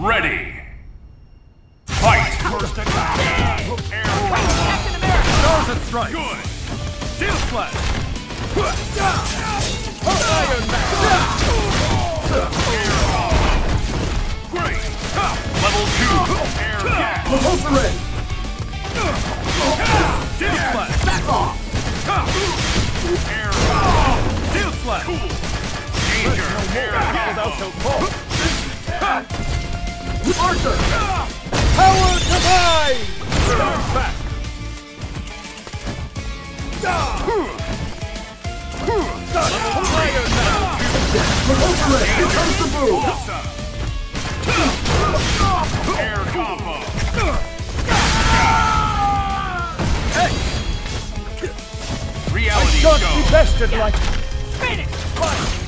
Ready. Fight! First attack! Air Captain America! Stars and stripes. Good! Steel slash. Iron Man! Great! Level 2! Air gas! Repulsor! Steel slash. Back off! Air Steel slash. Danger! Repulsor! Here comes the boom! Air combo! Reality Shan't show! be bested like. Phoenix! Fight.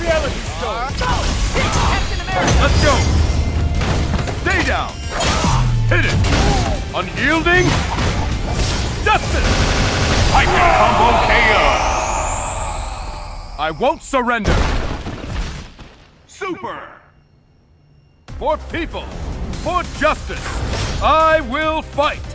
Reality show. Let's go! Stay down! Hit it! Unyielding! Justice! Hyper combo KO! I won't surrender! Super! For people! For justice! I will fight!